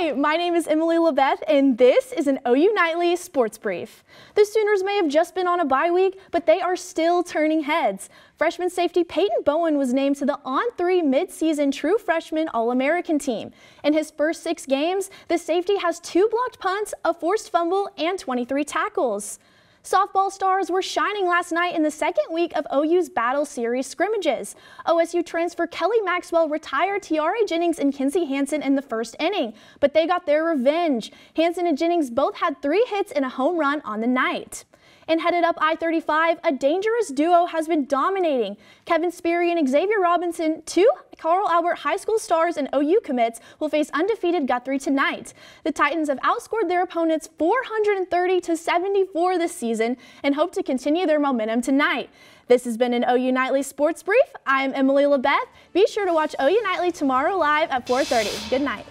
Hi, my name is Emily LaBeth, and this is an OU Nightly Sports Brief. The Sooners may have just been on a bye week, but they are still turning heads. Freshman safety Peyton Bowen was named to the On3 midseason True Freshman All-American team. In his first six games, the safety has two blocked punts, a forced fumble, and 23 tackles. Softball stars were shining last night in the second week of OU's Battle Series scrimmages. OSU transfer Kelly Maxwell retired Tiare Jennings and Kinzie Hansen in the first inning, but they got their revenge. Hansen and Jennings both had three hits and a home run on the night. And headed up I-35, a dangerous duo has been dominating. Kevin Sperry and Xavier Robinson, two Carl Albert High School stars and OU commits, will face undefeated Guthrie tonight. The Titans have outscored their opponents 430 to 74 this season and hope to continue their momentum tonight. This has been an OU Nightly Sports Brief. I am Emily LaBeth. Be sure to watch OU Nightly tomorrow live at 4.30. Good night.